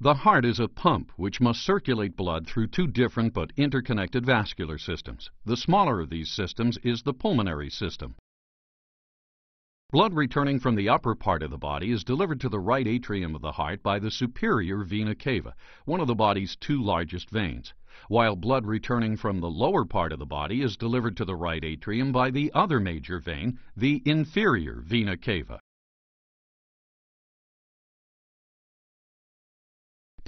The heart is a pump which must circulate blood through two different but interconnected vascular systems. The smaller of these systems is the pulmonary system. Blood returning from the upper part of the body is delivered to the right atrium of the heart by the superior vena cava, one of the body's two largest veins, while blood returning from the lower part of the body is delivered to the right atrium by the other major vein, the inferior vena cava.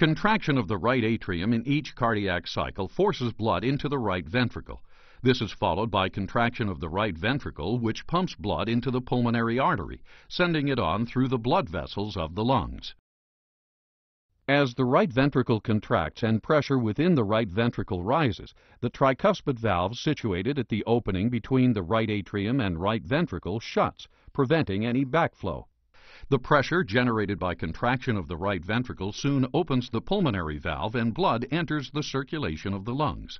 Contraction of the right atrium in each cardiac cycle forces blood into the right ventricle. This is followed by contraction of the right ventricle, which pumps blood into the pulmonary artery, sending it on through the blood vessels of the lungs. As the right ventricle contracts and pressure within the right ventricle rises, the tricuspid valve situated at the opening between the right atrium and right ventricle shuts, preventing any backflow. The pressure generated by contraction of the right ventricle soon opens the pulmonary valve and blood enters the circulation of the lungs.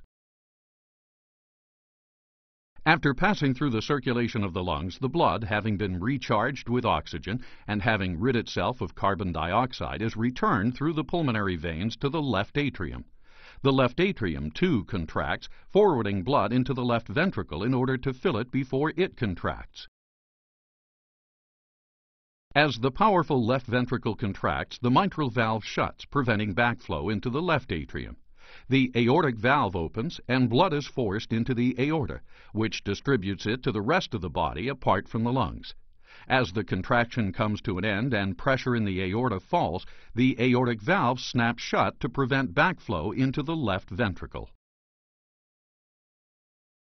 After passing through the circulation of the lungs, the blood, having been recharged with oxygen and having rid itself of carbon dioxide, is returned through the pulmonary veins to the left atrium. The left atrium, too, contracts, forwarding blood into the left ventricle in order to fill it before it contracts. As the powerful left ventricle contracts, the mitral valve shuts, preventing backflow into the left atrium. The aortic valve opens and blood is forced into the aorta, which distributes it to the rest of the body apart from the lungs. As the contraction comes to an end and pressure in the aorta falls, the aortic valve snaps shut to prevent backflow into the left ventricle.